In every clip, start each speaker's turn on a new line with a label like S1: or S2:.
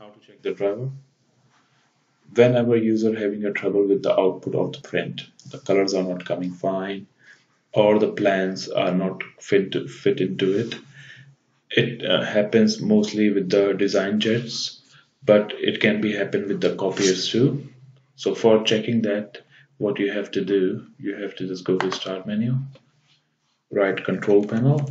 S1: how to check the driver. Whenever user having a trouble with the output of the print the colors are not coming fine or the plans are not fit to, fit into it it uh, happens mostly with the DesignJets but it can be happen with the copiers too. So for checking that what you have to do you have to just go to start menu right control panel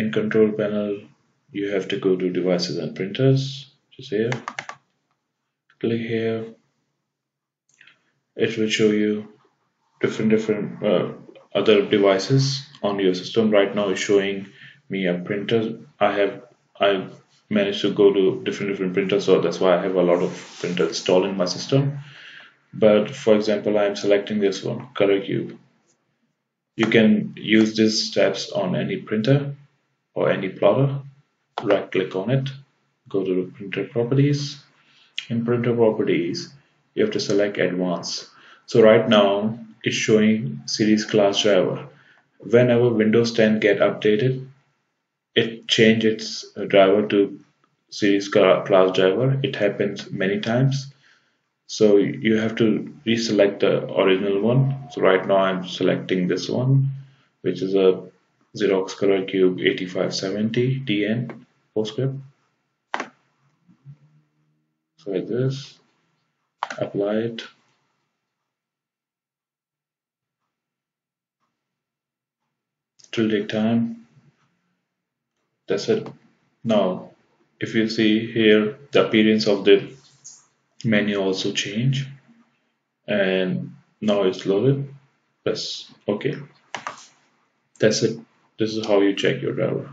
S1: in control panel you have to go to devices and printers just here. Click here. It will show you different different uh, other devices on your system. Right now is showing me a printer. I have I managed to go to different different printers so that's why I have a lot of printers installed in my system. But for example I am selecting this one ColorQube. You can use these steps on any printer or any plotter right click on it go to the printer properties. In printer properties you have to select advanced. So right now it's showing series class driver. Whenever Windows 10 get updated it change its uh, driver to series class driver. It happens many times. So you have to reselect the original one. So right now I'm selecting this one which is a Xerox ColorQube 8570 DN PostScript. So like this, apply it. It will take time. That's it. Now, if you see here, the appearance of the menu also change and now it's loaded. That's okay. That's it. This is how you check your driver.